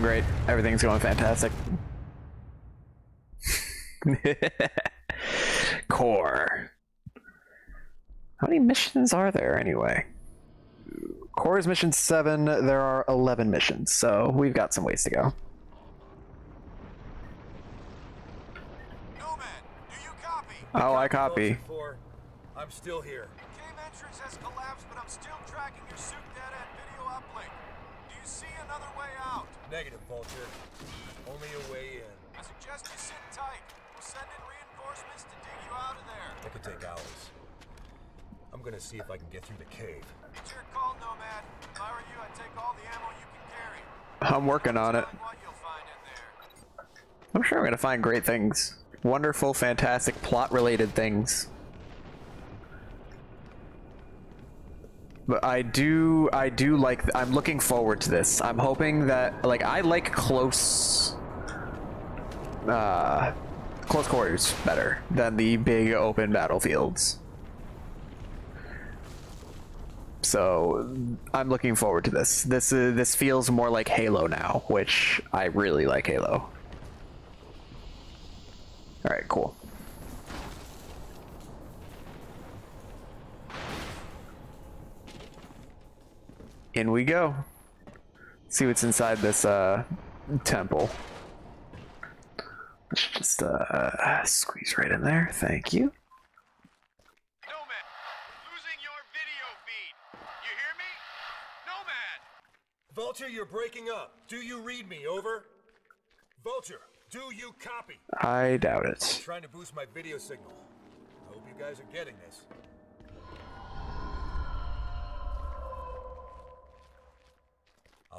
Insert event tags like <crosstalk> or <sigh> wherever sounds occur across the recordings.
going great. Everything's going fantastic. <laughs> Core. How many missions are there anyway? Core is mission 7. There are 11 missions, so we've got some ways to go. Nomad, do you copy? Oh, I copy. I'm still here. Negative, Vulture. Only a way in. I suggest you sit tight. We'll send in reinforcements to dig you out of there. That could take hours. I'm gonna see if I can get through the cave. It's your call, Nomad. If I were you, I'd take all the ammo you can carry. I'm working on it. Find what you'll find in there. I'm sure I'm gonna find great things. Wonderful, fantastic, plot-related things. But I do, I do like, I'm looking forward to this. I'm hoping that, like, I like close, uh, close quarters better than the big open battlefields. So I'm looking forward to this. This uh, this feels more like Halo now, which I really like Halo. All right, cool. In we go. See what's inside this uh temple. Let's just uh squeeze right in there. Thank you. Nomad, losing your video feed. You hear me? Nomad! Vulture, you're breaking up. Do you read me? Over. Vulture, do you copy? I doubt it. trying to boost my video signal. I hope you guys are getting this.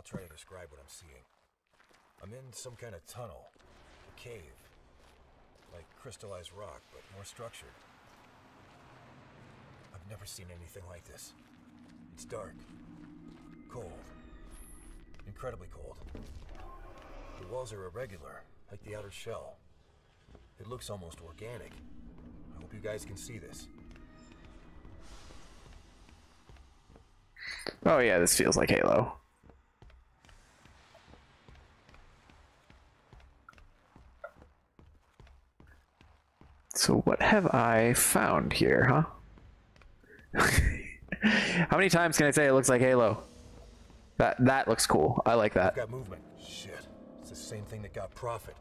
Try to describe what I'm seeing. I'm in some kind of tunnel, a cave, like crystallized rock, but more structured. I've never seen anything like this. It's dark, cold, incredibly cold. The walls are irregular, like the outer shell. It looks almost organic. I hope you guys can see this. Oh yeah, this feels like Halo. So what have I found here, huh? <laughs> How many times can I say it looks like Halo? That that looks cool. I like that. Got movement. Shit. It's the same thing that got Prophet.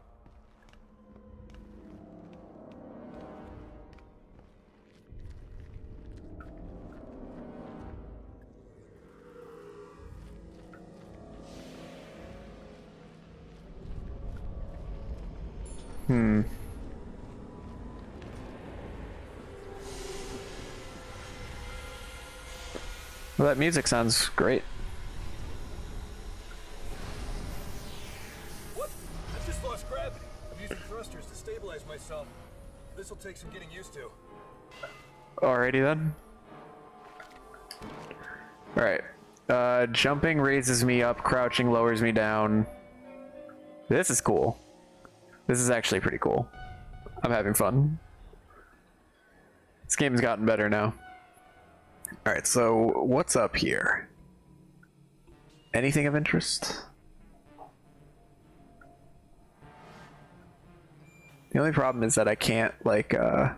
Well, that music sounds great. What? I just lost gravity. I'm using thrusters to stabilize myself. This'll take some getting used to. Alrighty then. Alright. Uh, jumping raises me up, crouching lowers me down. This is cool. This is actually pretty cool. I'm having fun. This game's gotten better now. Alright, so what's up here? Anything of interest? The only problem is that I can't, like, uh...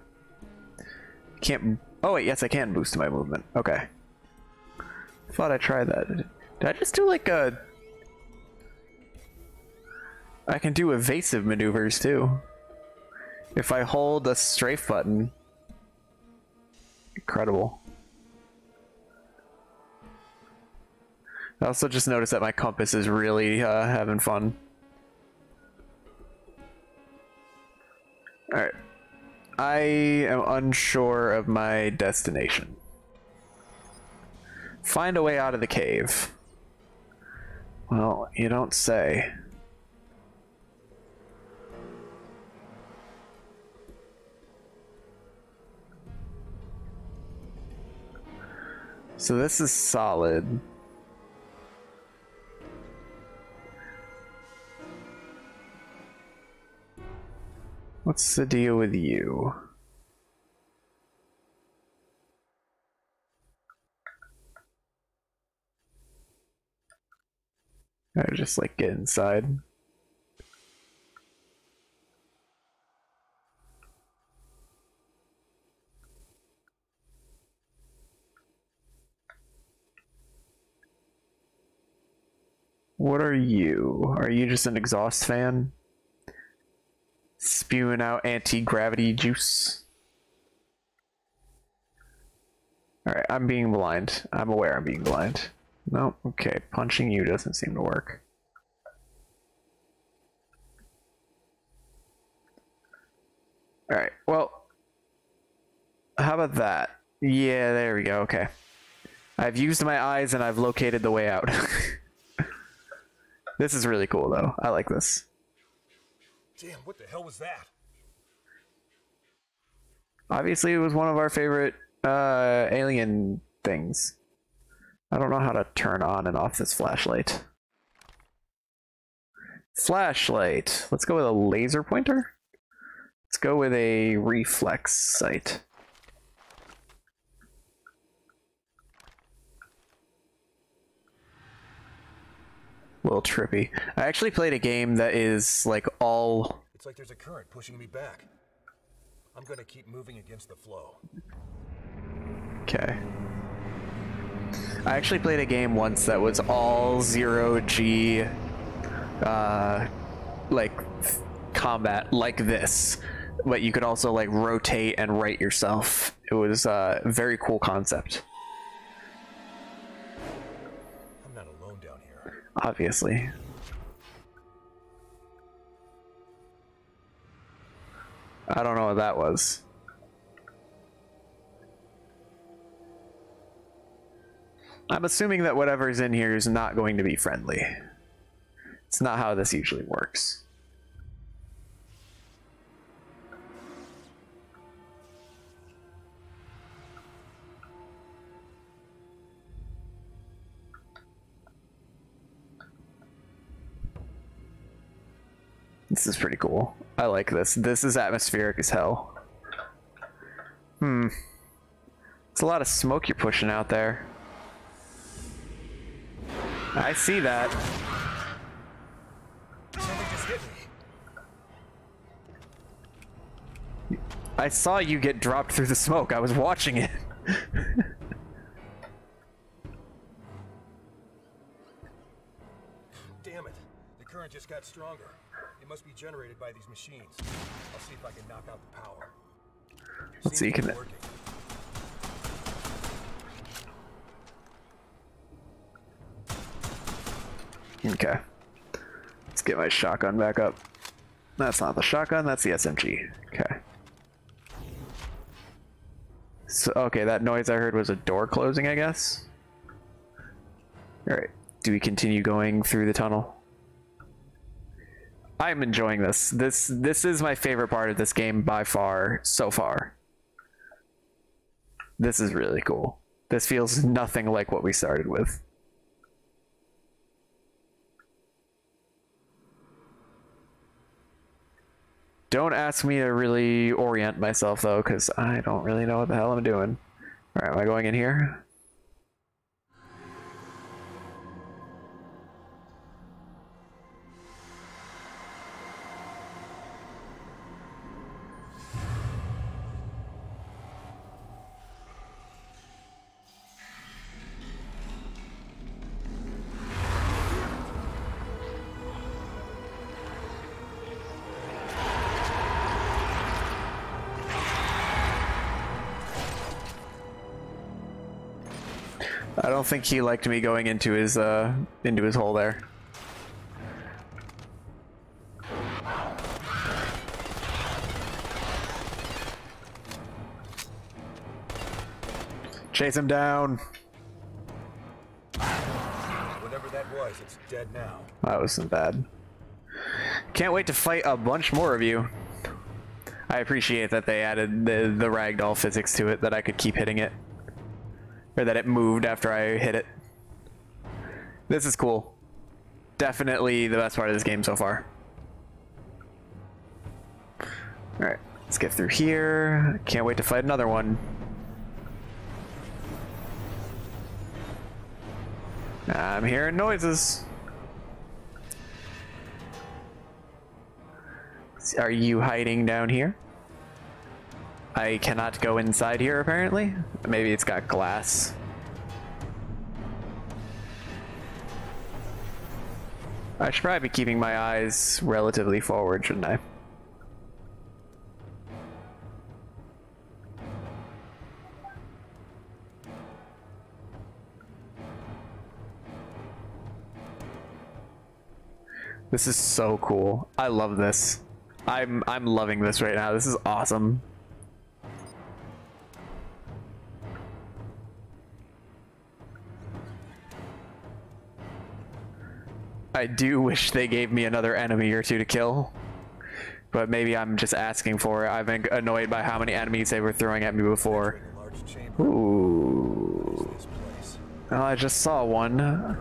Can't... Oh wait, yes I can boost my movement. Okay. Thought I tried that. Did I just do, like, a... I can do evasive maneuvers, too. If I hold a strafe button. Incredible. I also just noticed that my compass is really uh, having fun. Alright. I am unsure of my destination. Find a way out of the cave. Well, you don't say. So this is solid. What's the deal with you? I just like get inside. What are you? Are you just an exhaust fan? Spewing out anti-gravity juice? Alright, I'm being blind. I'm aware I'm being blind. No, okay, punching you doesn't seem to work. Alright, well, how about that? Yeah, there we go, okay. I've used my eyes and I've located the way out. <laughs> this is really cool, though. I like this. Damn, what the hell was that? Obviously, it was one of our favorite uh, alien things. I don't know how to turn on and off this flashlight. Flashlight. Let's go with a laser pointer. Let's go with a reflex sight. Little trippy. I actually played a game that is like all It's like there's a current pushing me back. I'm gonna keep moving against the flow. Okay. I actually played a game once that was all zero G, uh, like combat like this, but you could also like rotate and right yourself. It was uh, a very cool concept. Obviously. I don't know what that was. I'm assuming that whatever's in here is not going to be friendly. It's not how this usually works. This is pretty cool. I like this. This is atmospheric as hell. Hmm. It's a lot of smoke you're pushing out there. I see that. I saw you get dropped through the smoke. I was watching it. <laughs> Damn it. The current just got stronger. It must be generated by these machines. I'll see if I can knock out the power. Let's see, can it- working. Okay. Let's get my shotgun back up. That's not the shotgun, that's the SMG. Okay. So, okay, that noise I heard was a door closing, I guess. Alright, do we continue going through the tunnel? I'm enjoying this. This this is my favorite part of this game by far so far. This is really cool. This feels nothing like what we started with. Don't ask me to really orient myself though, because I don't really know what the hell I'm doing. Alright, am I going in here? Don't think he liked me going into his uh into his hole there. Chase him down. Whatever that was, it's dead now. That wasn't bad. Can't wait to fight a bunch more of you. I appreciate that they added the the ragdoll physics to it that I could keep hitting it. Or that it moved after I hit it. This is cool. Definitely the best part of this game so far. Alright, let's get through here. Can't wait to fight another one. I'm hearing noises. Are you hiding down here? I cannot go inside here apparently. Maybe it's got glass. I should probably be keeping my eyes relatively forward, shouldn't I? This is so cool. I love this. I'm I'm loving this right now. This is awesome. I do wish they gave me another enemy or two to kill. But maybe I'm just asking for it. I've been annoyed by how many enemies they were throwing at me before. Ooh. Oh, I just saw one.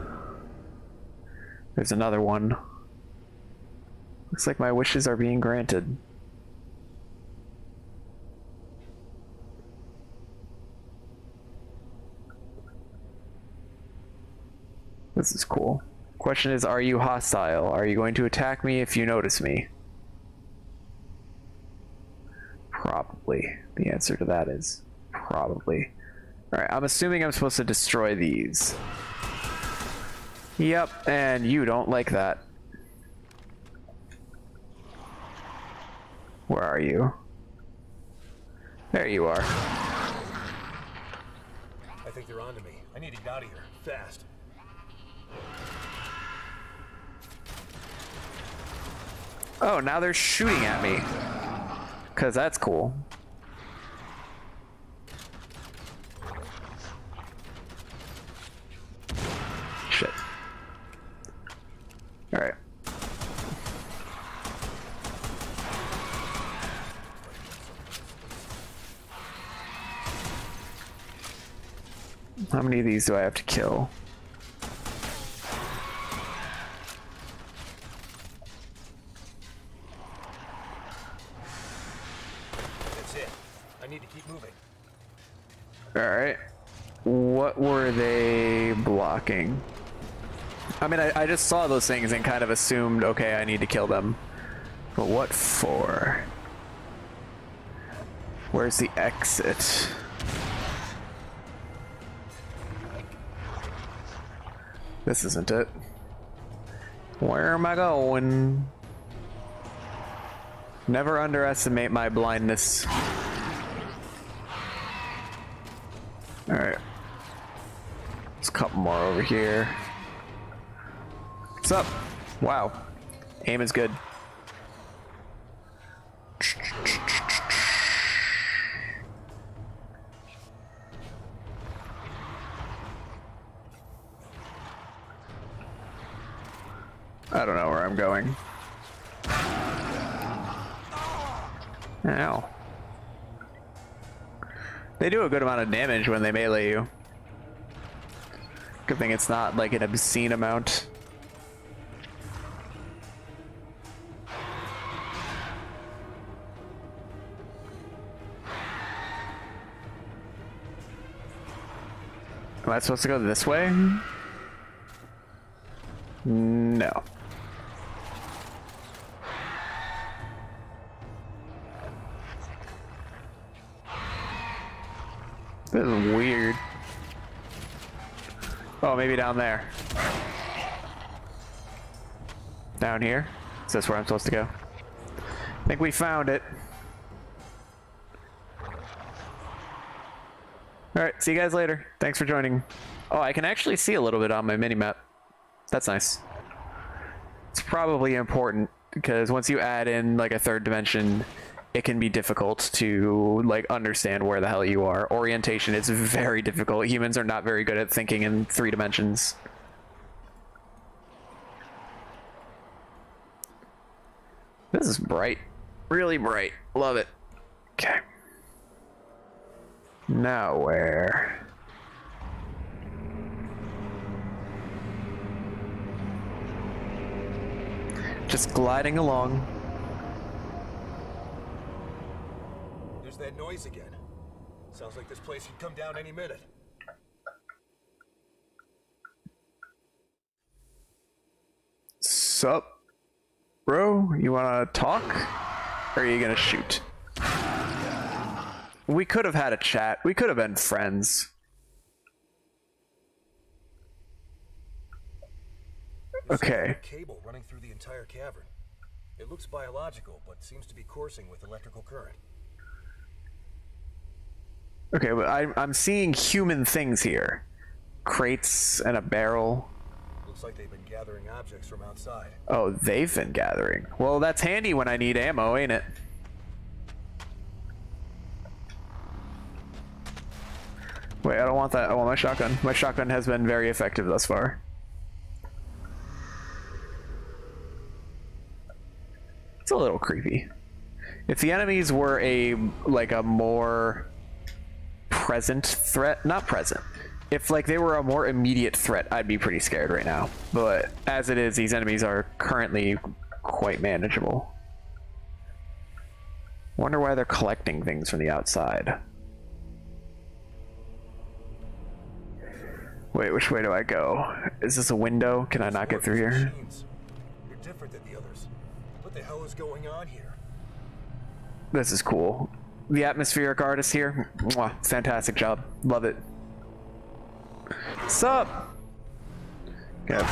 There's another one. Looks like my wishes are being granted. This is cool. Question is, are you hostile? Are you going to attack me if you notice me? Probably. The answer to that is probably. Alright, I'm assuming I'm supposed to destroy these. Yep, and you don't like that. Where are you? There you are. I think they're onto me. I need to get out of here. Fast. Oh, now they're shooting at me. Cause that's cool. Shit. Alright. How many of these do I have to kill? That's it. I need to keep moving. Alright. What were they blocking? I mean, I, I just saw those things and kind of assumed, okay, I need to kill them. But what for? Where's the exit? This isn't it. Where am I going? Never underestimate my blindness. Alright. There's a couple more over here. What's up? Wow. Aim is good. I don't know where I'm going. Ow. They do a good amount of damage when they melee you. Good thing it's not like an obscene amount. I supposed to go this way? No. This is weird. Oh, maybe down there. Down here? Is this where I'm supposed to go? I think we found it. Alright, see you guys later. Thanks for joining. Oh, I can actually see a little bit on my mini-map. That's nice. It's probably important because once you add in like a third dimension, it can be difficult to like understand where the hell you are. Orientation is very difficult. Humans are not very good at thinking in three dimensions. This is bright. Really bright. Love it. Okay. Now where? Just gliding along. There's that noise again. Sounds like this place could come down any minute. Sup, bro? You wanna talk? Or are you gonna shoot? We could have had a chat. We could have been friends. Okay. Cable running through the entire cavern. It looks biological, but seems to be coursing with electrical current. Okay, but I'm, I'm seeing human things here. Crates and a barrel. Looks like they've been gathering objects from outside. Oh, they've been gathering. Well, that's handy when I need ammo, ain't it? Wait, I don't want that. I want my shotgun. My shotgun has been very effective thus far. It's a little creepy. If the enemies were a like a more present threat, not present. If like they were a more immediate threat, I'd be pretty scared right now. But as it is, these enemies are currently quite manageable. Wonder why they're collecting things from the outside. Wait, which way do I go? Is this a window? Can I not get through here? You're different than the others. What the hell is going on here? This is cool. The atmospheric artist here, mwah, fantastic job. Love it. Sup? Good.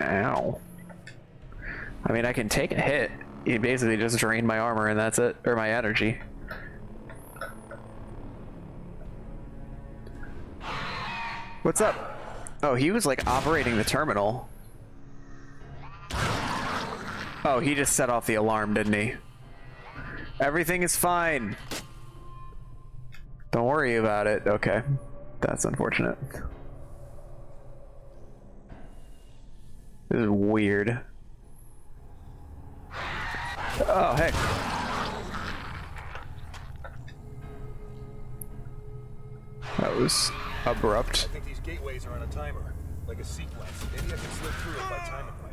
Ow. I mean, I can take a hit. You basically just drained my armor and that's it, or my energy. What's up? Oh, he was like operating the terminal. Oh, he just set off the alarm, didn't he? Everything is fine. Don't worry about it. Okay. That's unfortunate. This is weird. Oh, hey. That was abrupt. Gateways are on a timer, like a sequence. Maybe I can slip through if I time it right.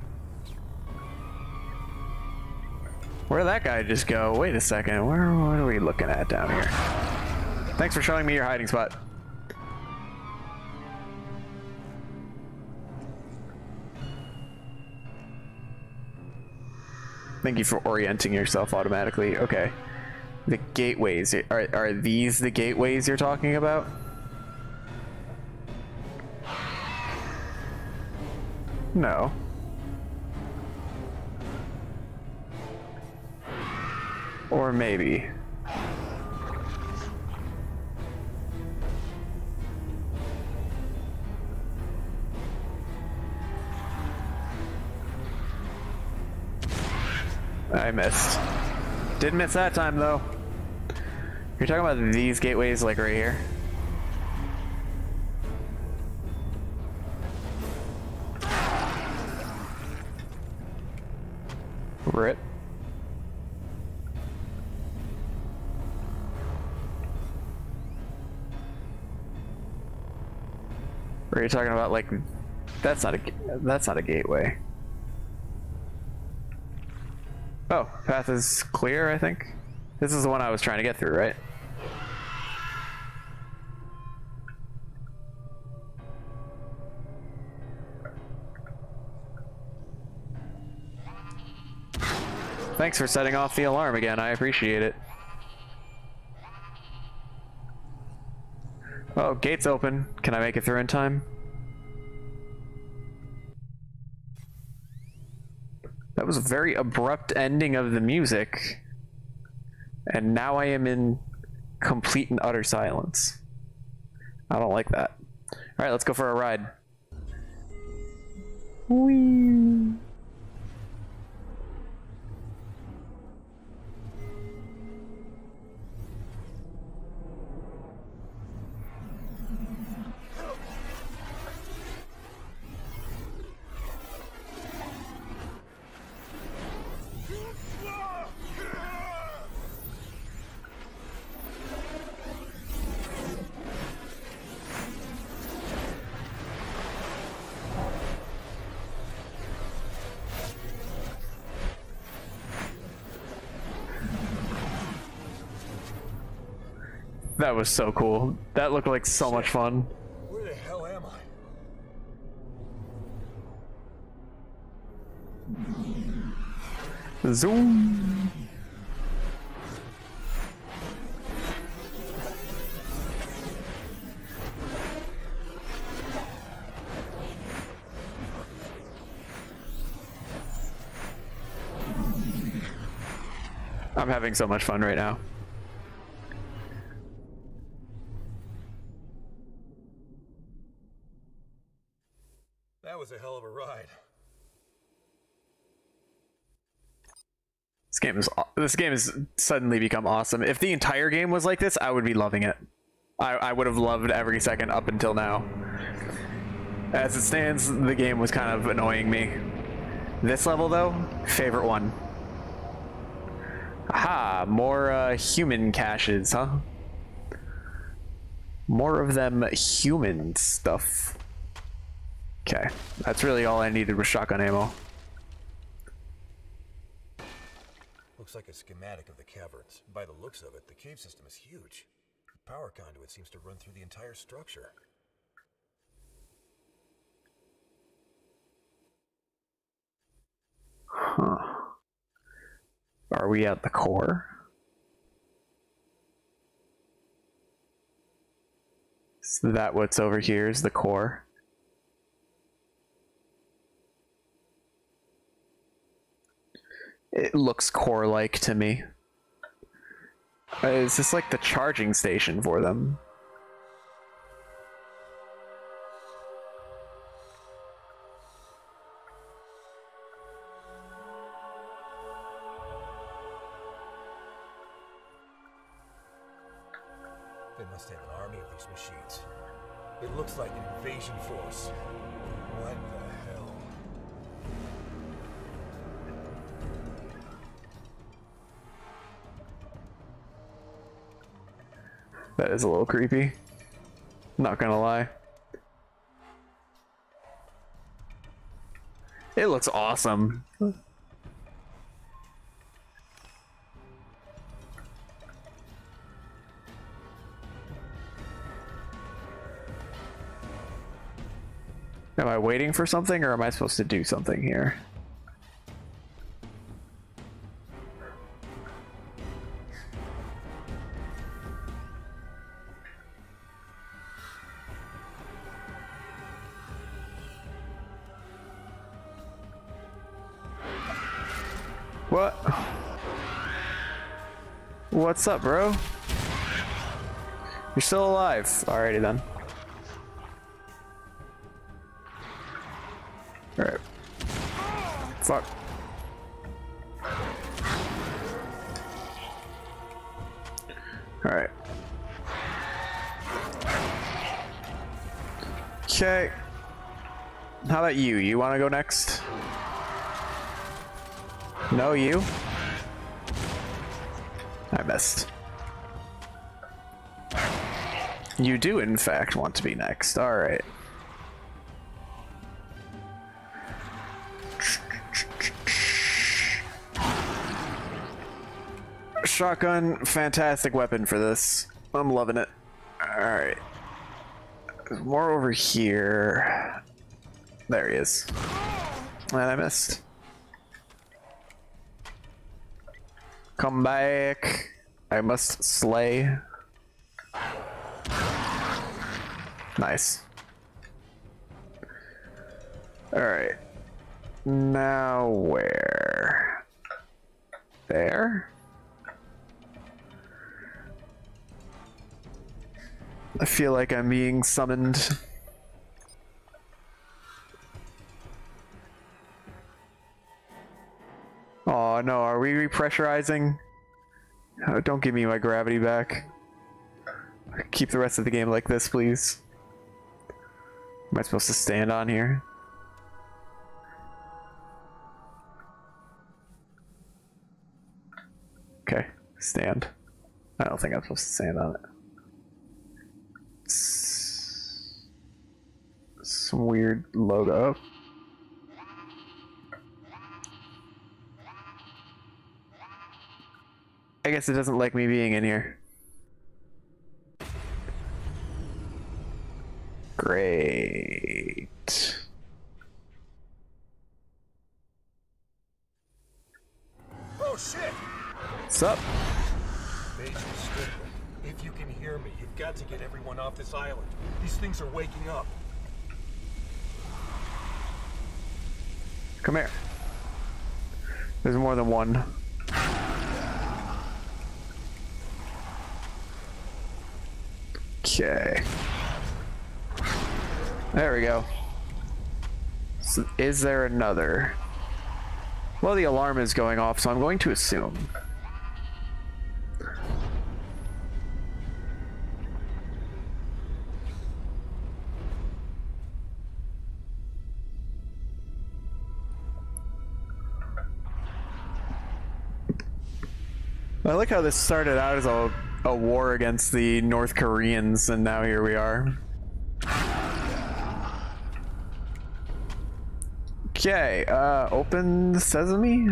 Where'd that guy just go? Wait a second. Where what are we looking at down here? Thanks for showing me your hiding spot. Thank you for orienting yourself automatically. Okay. The gateways. Are, are these the gateways you're talking about? No. Or maybe. I missed. Didn't miss that time though. You're talking about these gateways like right here? Rip. Are you talking about like that's not a that's not a gateway. Oh, path is clear, I think. This is the one I was trying to get through, right? Thanks for setting off the alarm again. I appreciate it. Oh, gate's open. Can I make it through in time? That was a very abrupt ending of the music. And now I am in complete and utter silence. I don't like that. Alright, let's go for a ride. Whee! That was so cool. That looked like so much fun. Where the hell am I? Zoom. I'm having so much fun right now. That was a hell of a ride. This game is this game has suddenly become awesome. If the entire game was like this, I would be loving it. I, I would have loved every second up until now. As it stands, the game was kind of annoying me. This level, though, favorite one. Aha, more uh, human caches, huh? More of them human stuff. Okay, that's really all I needed was shotgun ammo. Looks like a schematic of the caverns. By the looks of it, the cave system is huge. The power conduit seems to run through the entire structure. Huh. Are we at the core? Is that what's over here is the core? It looks core-like to me. Is this like the charging station for them? They must have an army of these machines. It looks like an invasion force. That is a little creepy. Not gonna lie. It looks awesome. Am I waiting for something or am I supposed to do something here? What? What's up, bro? You're still alive. Alrighty then. Alright. Fuck. Alright. Okay. How about you? You want to go next? No, you? I missed. You do, in fact, want to be next. Alright. Shotgun, fantastic weapon for this. I'm loving it. Alright. More over here. There he is. And I missed. Come back. I must slay. Nice. Alright. Now where? There? I feel like I'm being summoned. Oh no, are we repressurizing? Oh, don't give me my gravity back. Keep the rest of the game like this, please. Am I supposed to stand on here? Okay, stand. I don't think I'm supposed to stand on it. S- Some weird logo. I guess it doesn't like me being in here. Great. Oh shit! What's up? If you can hear me, you've got to get everyone off this island. These things are waking up. Come here. There's more than one. Okay. There we go. So is there another? Well, the alarm is going off, so I'm going to assume. I like how this started out as a, a war against the North Koreans, and now here we are. Okay, uh, open sesame?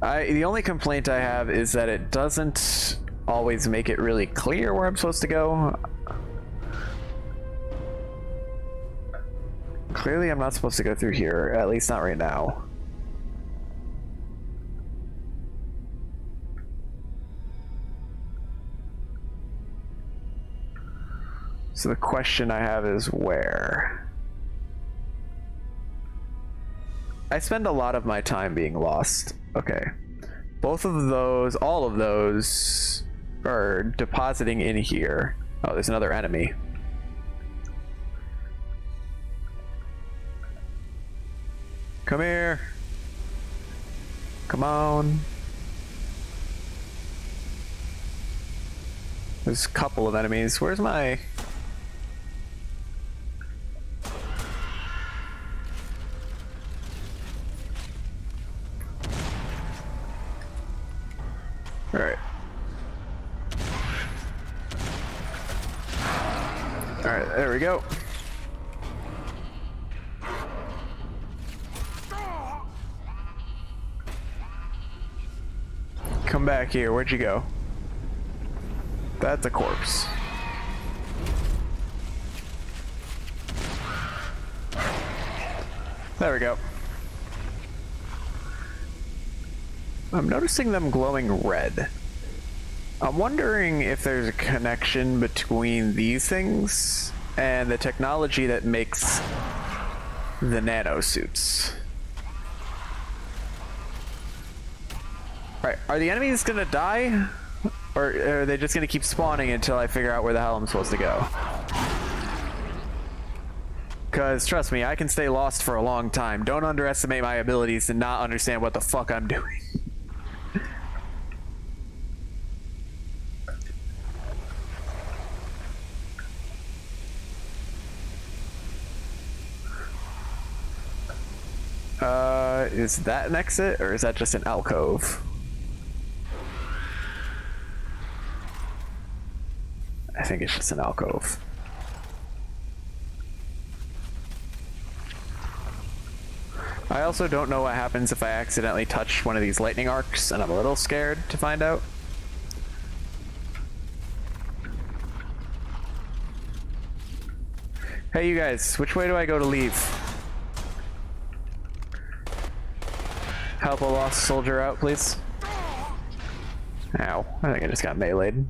I, the only complaint I have is that it doesn't always make it really clear where I'm supposed to go. Clearly I'm not supposed to go through here, at least not right now. So the question I have is where? I spend a lot of my time being lost. Okay. Both of those, all of those are depositing in here. Oh, there's another enemy. Come here. Come on. There's a couple of enemies. Where's my... Come back here. Where'd you go? That's a corpse. There we go. I'm noticing them glowing red. I'm wondering if there's a connection between these things and the technology that makes the nanosuits. Right, are the enemies gonna die? Or are they just gonna keep spawning until I figure out where the hell I'm supposed to go? Because, trust me, I can stay lost for a long time. Don't underestimate my abilities to not understand what the fuck I'm doing. Uh, is that an exit, or is that just an alcove? Think it's just an alcove. I also don't know what happens if I accidentally touch one of these lightning arcs, and I'm a little scared to find out. Hey you guys, which way do I go to leave? Help a lost soldier out, please. Ow, I think I just got meleeed.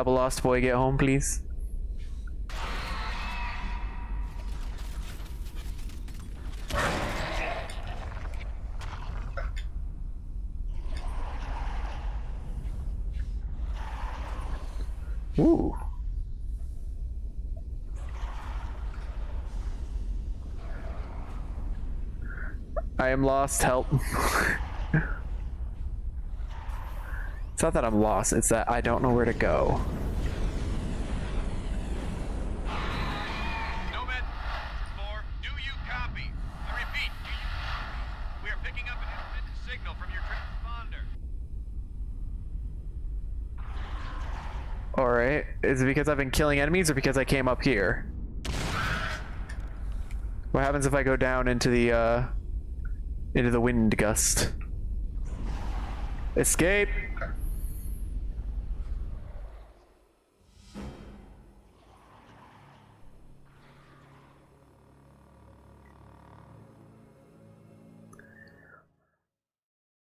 Help a lost boy get home, please. Ooh. I am lost, help. <laughs> it's not that I'm lost, it's that I don't know where to go. Nomad 4, do you copy? I repeat, do you copy? We are picking up an intermittent signal from your transponder. Alright, is it because I've been killing enemies or because I came up here? What happens if I go down into the, uh, into the wind gust? Escape!